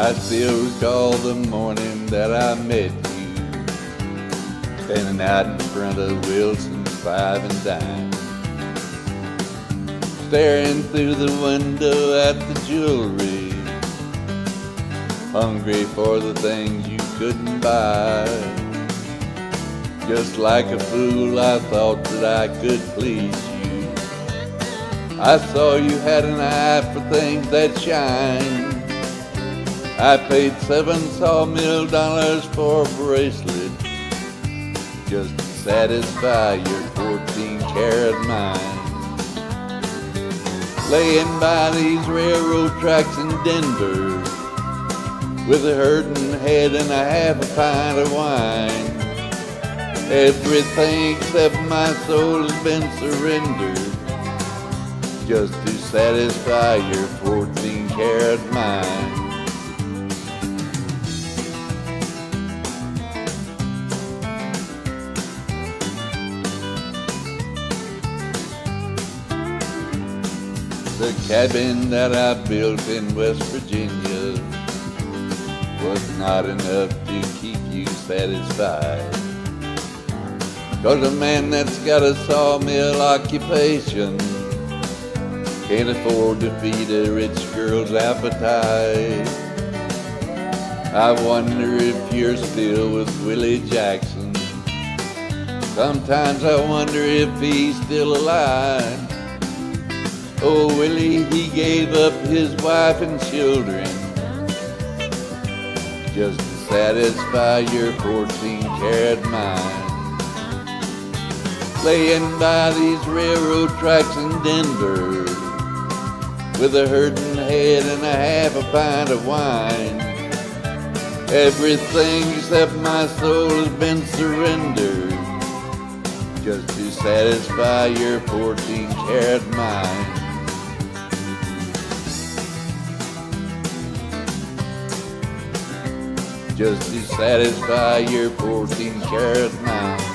I still recall the morning that I met you, standing out in front of Wilson's Five and Dime, staring through the window at the jewelry, hungry for the things you couldn't buy. Just like a fool, I thought that I could please you. I saw you had an eye for things that shine. I paid seven sawmill dollars for a bracelet just to satisfy your 14 karat mind. Laying by these railroad tracks in Denver with a hurting head and a half a pint of wine. Everything except my soul has been surrendered just to satisfy your 14 karat mind. The cabin that I built in West Virginia was not enough to keep you satisfied. Cause a man that's got a sawmill occupation can't afford to feed a rich girl's appetite. I wonder if you're still with Willie Jackson. Sometimes I wonder if he's still alive. Oh, Willie, he gave up his wife and children just to satisfy your 14 karat mind. Laying by these railroad tracks in Denver with a hurting head and a half a pint of wine. Everything except my soul has been surrendered just to satisfy your 14 karat mind. Just to satisfy your 14 karat mind.